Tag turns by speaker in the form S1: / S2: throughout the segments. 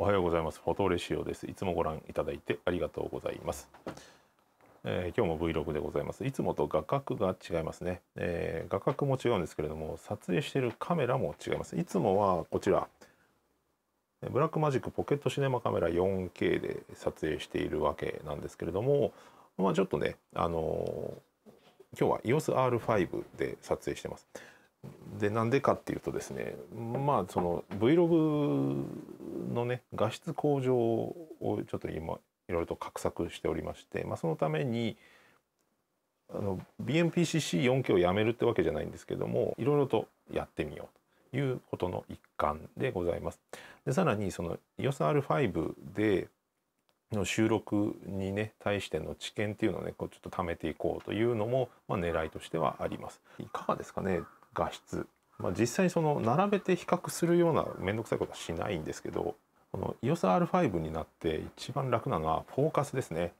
S1: おはようございます。フォトレシオです。いつもご覧いただいてありがとうございます。えー、今日も Vlog でございます。いつもと画角が違いますね、えー、画角も違うんですけれども、撮影しているカメラも違います。いつもはこちら、ブラックマジックポケットシネマカメラ 4K で撮影しているわけなんですけれども、まあちょっとね、あのー、今日は EOSR5 で撮影してます。でなんでかっていうとですねまあその Vlog のね画質向上をちょっと今いろいろと画策しておりまして、まあ、そのために BMPCC4K をやめるってわけじゃないんですけどもいろいろとやってみようということの一環でございます。でさらにその EOSR5 での収録にね対しての知見っていうのをねこうちょっと貯めていこうというのも、まあ、狙いとしてはあります。いかがですかね画質。まあ、実際その並べて比較するような面倒くさいことはしないんですけどこの EOS R5 になって一番楽なのはフォーカスですね。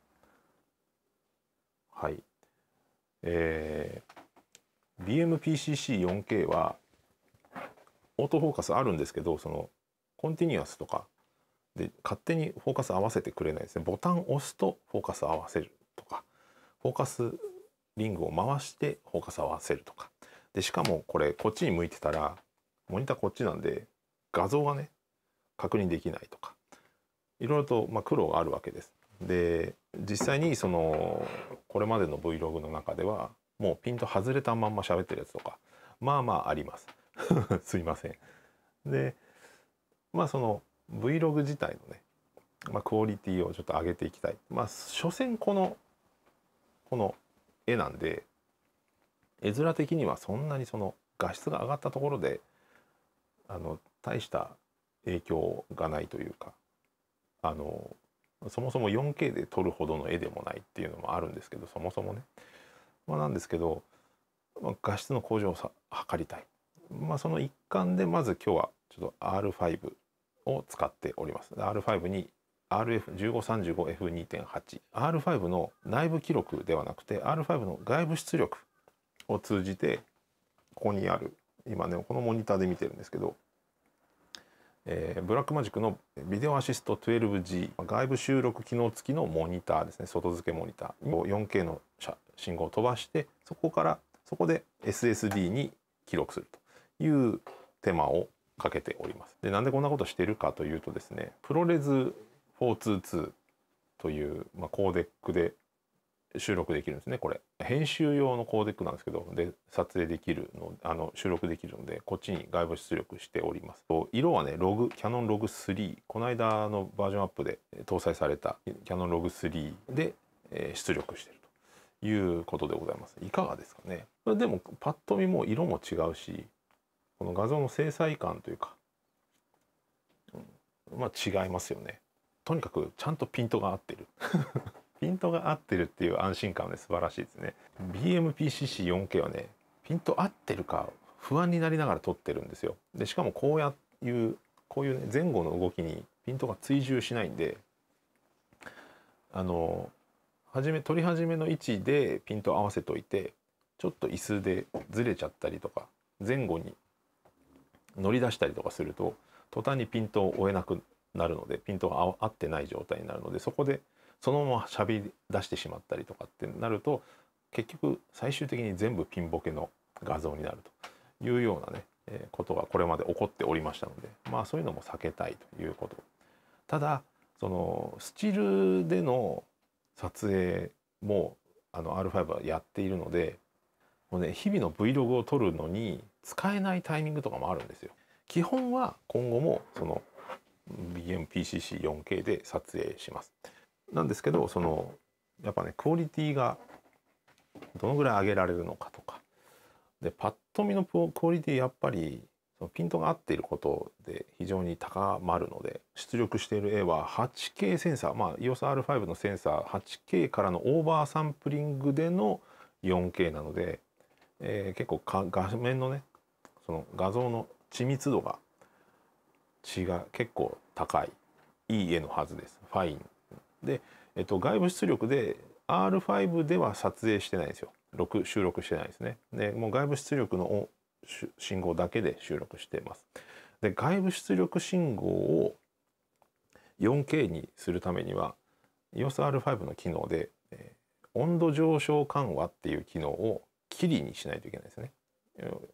S1: はい。えー、BMPCC4K はオートフォーカスあるんですけどそのコンティニュアスとかで勝手にフォーカス合わせてくれないですね。ボタンを押すとフォーカス合わせるとかフォーカスリングを回してフォーカス合わせるとかでしかもこれこっちに向いてたらモニターこっちなんで画像がね確認できないとかいろいろとまあ苦労があるわけです。で実際にそのこれまでの Vlog の中ではもうピント外れたまんま喋ってるやつとかまあまああります すいません。でまあその Vlog 自体のね、まあ、クオリティをちょっと上げていきたい。まあ所詮このこの絵なんで絵面的にはそんなにその画質が上がったところであの大した影響がないというかあのそもそも 4K で撮るほどの絵でもないっていうのもあるんですけどそもそもね、まあ、なんですけど、まあ、画質の向上を図りたい、まあ、その一環でまず今日はちょっと R5 を使っております。R5 に RF1535F2.8 R5 の内部記録ではなくて R5 の外部出力を通じてここにある今ねこのモニターで見てるんですけどえー、ブラックマジックのビデオアシスト 12G 外部収録機能付きのモニターですね外付けモニターを 4K の信号を飛ばしてそこからそこで SSD に記録するという手間をかけております。でなんでこんなことしてるかというとですねプロレズ422という、ま、コーデックで収録できるんですねこれ。編集用のコーデックなんですけどで撮影できるのあの収録できるのでこっちに外部出力しております。色はねログキャノンログ3この間のバージョンアップで搭載されたキャノンログ3で、えー、出力してると。いうことでございます。いかがですかね。でもパッと見も色も違うしこの画像の精細感というか、うん、まあ違いますよね。とにかくちゃんとピントが合ってる。ピントが合ってるっていう安心感はね素晴らしいですね。BMPCC4K はねピント合ってるか不安になりながら撮ってるんですよ。でしかもこうやいうこういうね前後の動きにピントが追従しないんであの初め撮り始めの位置でピント合わせといてちょっと椅子でずれちゃったりとか前後に乗り出したりとかすると途端にピントを追えなくなるのでピントが合ってない状態になるのでそこでそのまま喋り出してしまったりとかってなると結局最終的に全部ピンボケの画像になるというようなね、えー、ことがこれまで起こっておりましたのでまあそういうのも避けたいということ。ただそのスチールでの撮影もあの R5 はやっているのでもうね日々の Vlog を撮るのに使えないタイミングとかもあるんですよ。基本は今後もその BMPCC4K で撮影します。なんですけどそのやっぱねクオリティがどのぐらい上げられるのかとか。でパッと見のクオリティやっぱりそのピントが合っていることで非常に高まるので出力している絵は 8K センサー。まあ EOSR5 のセンサー 8K からのオーバーサンプリングでの 4K なので、えー、結構画面のねその画像の緻密度が違う結構高いいい絵のはずです。ファイン。で、えっと、外部出力で R5 では撮影してないんですよ。録収録してないですね。でもう外部出力の信号だけで収録しています。で外部出力信号を 4K にするためには EOSR5 の機能で、えー、温度上昇緩和っていう機能をキリにしないといけないですね。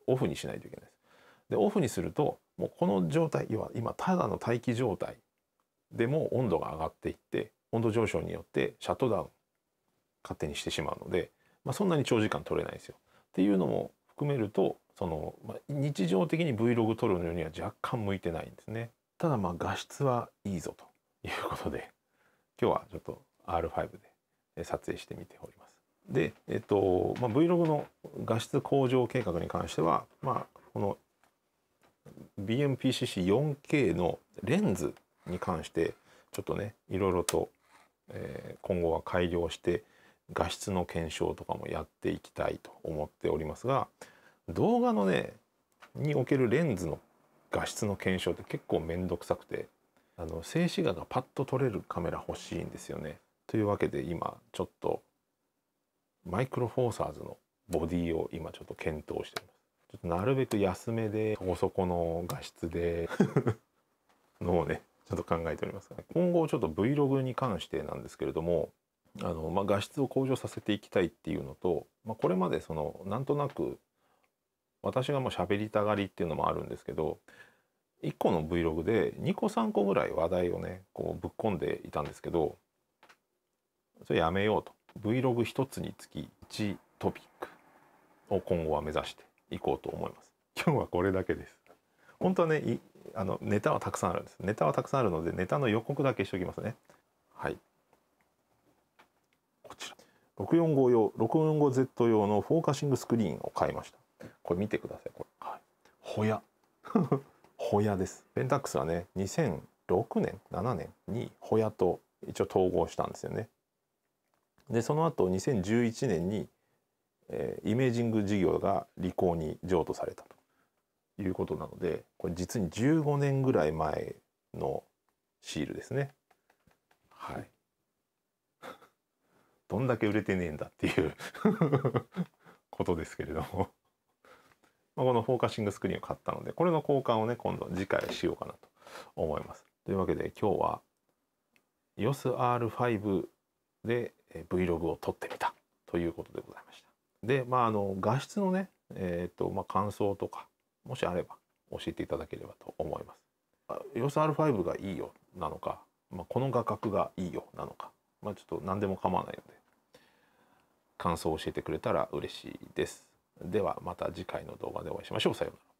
S1: オフにしないといけないです。でオフにするともうこの状態要は今ただの待機状態でも温度が上がっていって温度上昇によってシャットダウン勝手にしてしまうので、まあ、そんなに長時間取れないですよ。っていうのも含めるとその、まあ、日常的に Vlog 撮るのには若干向いてないんですね。ただまあ画質はいいぞということで今日はちょっと R5 で撮影してみております。で、えっとまあ、Vlog の画質向上計画に関しては、まあ、この BMPCC4K のレンズに関してちょっとねいろいろと、えー、今後は改良して画質の検証とかもやっていきたいと思っておりますが動画のねにおけるレンズの画質の検証って結構面倒くさくてあの静止画がパッと撮れるカメラ欲しいんですよね。というわけで今ちょっとマイクロフォーサーズのボディを今ちょっと検討しています。ちょっとなるべく安めでそこそこの画質で のをねちょっと考えております。今後ちょっと Vlog に関してなんですけれどもあの、まあ、画質を向上させていきたいっていうのと、まあ、これまでそのなんとなく私がもう喋りたがりっていうのもあるんですけど1個の Vlog で2個3個ぐらい話題をねこうぶっ込んでいたんですけどそれやめようと。Vlog 一つにつき1トピックを今後は目指していこうと思います。今日はこれだけです。本当はねあのネタはたくさんあるんです。ネタはたくさんあるのでネタの予告だけしておきますね。はい。こちら。645用 645Z 用のフォーカシングスクリーンを買いました。これ見てくださいこれ。はい。ホヤ。ホヤです。ペンタックスはね2006年7年にホヤと一応統合したんですよね。でその後2011年に、えー、イメージング事業が履行に譲渡されたということなのでこれ実に15年ぐらい前のシールですねはい どんだけ売れてねえんだっていう ことですけれどもまあ、このフォーカシングスクリーンを買ったのでこれの交換をね今度次回しようかなと思います。というわけで今日は EOSR5 で Vlog を撮ってみたということでございました。でまああの画質のねえっ、とまあ感想とかもしあれば教えていただければと思います。EOSR5 がいいよなのか、まあ、この画角がいいよなのか、まあ、ちょっと何でも構わないので感想を教えてくれたら嬉しいです。ではまた次回の動画でお会いしましょう。さようなら。